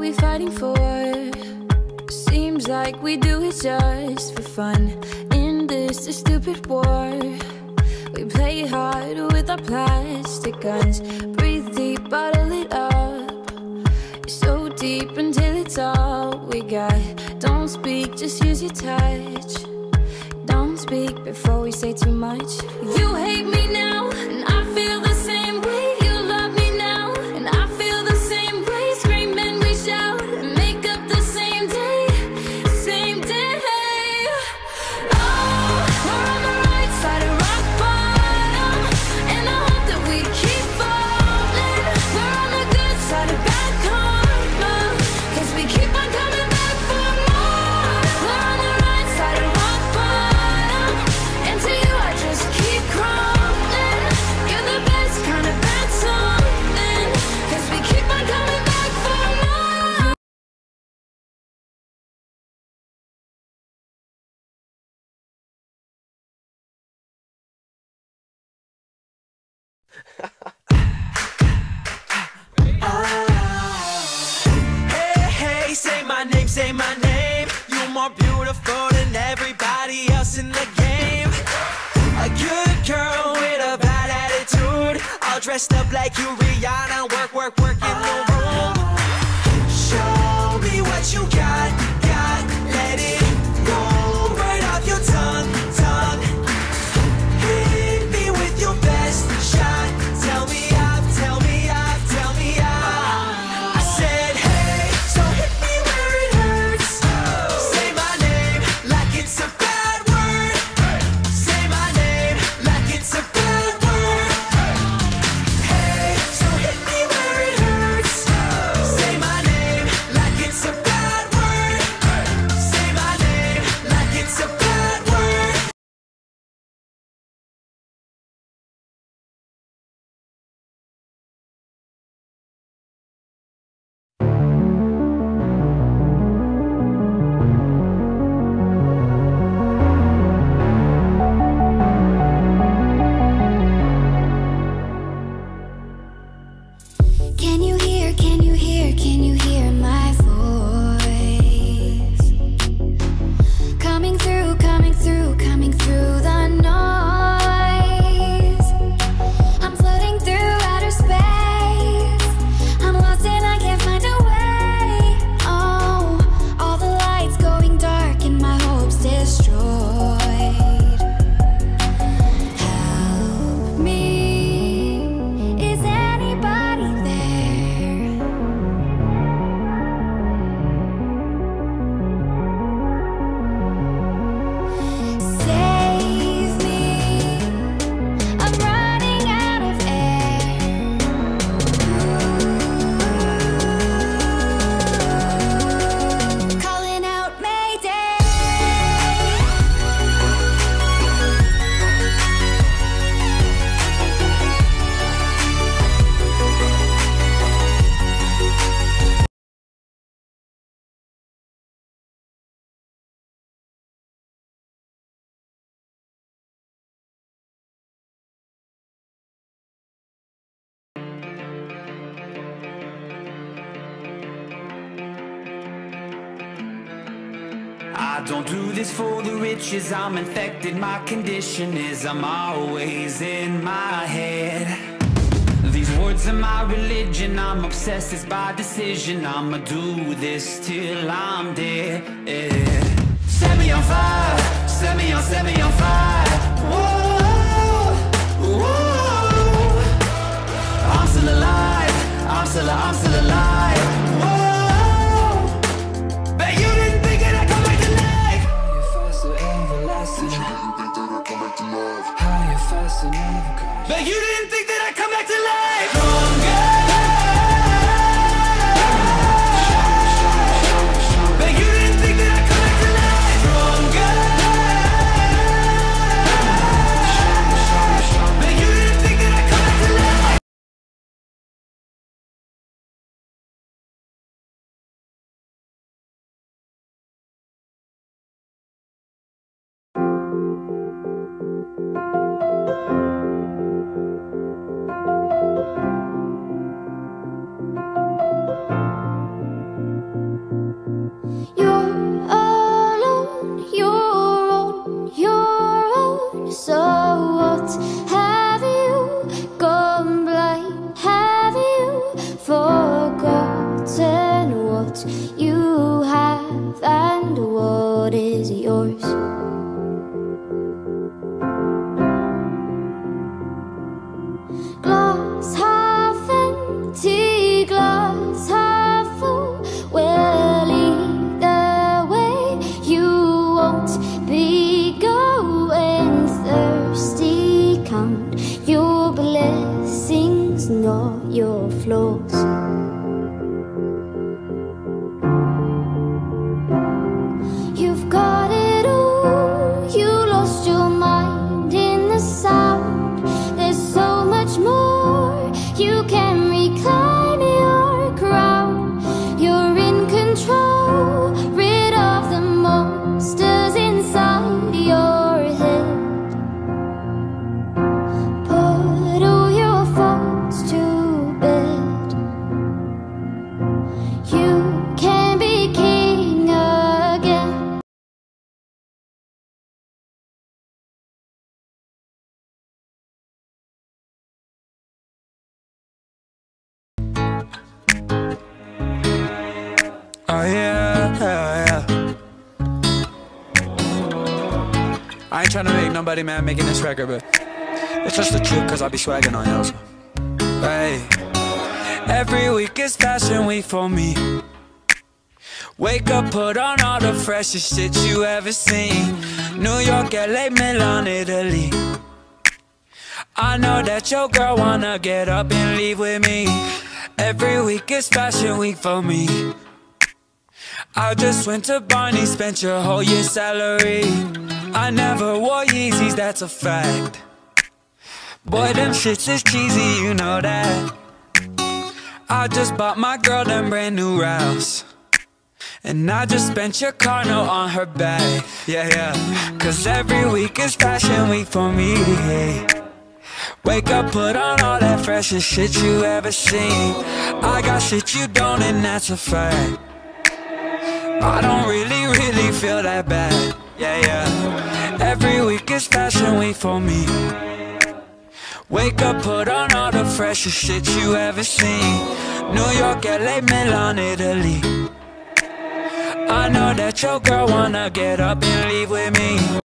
We fighting for? Seems like we do it just for fun. In this stupid war, we play hard with our plastic guns. Breathe deep, bottle it up. So deep until it's all we got. Don't speak, just use your touch. Don't speak before we say too much. Hey, hey, say my name, say my name. You're more beautiful than everybody else in the game. A good girl with a bad attitude. All dressed up like you, Rihanna. Work, work, work in the room. Show me what you got, I don't do this for the riches, I'm infected. My condition is I'm always in my head. These words are my religion, I'm obsessed, it's by decision. I'ma do this till I'm dead. Set me on fire, set me on, set me on fire. Whoa, I ain't tryna make nobody mad making this record, but it's just the truth, cause I be swagging on y'all. Hey, every week is fashion week for me. Wake up, put on all the freshest shit you ever seen. New York, LA, Milan, Italy. I know that your girl wanna get up and leave with me. Every week is fashion week for me. I just went to Barney, spent your whole year's salary. I never wore Yeezys, that's a fact. Boy, them shits is cheesy, you know that. I just bought my girl them brand new Ralphs. And I just spent your car note on her bag. Yeah, yeah. Cause every week is fashion week for me. Wake up, put on all that freshest shit you ever seen. I got shit you don't, and that's a fact. I don't really, really feel that bad. Yeah, yeah. Week is fashion week for me. Wake up, put on all the freshest shit you ever seen. New York, LA, Milan, Italy. I know that your girl wanna get up and leave with me.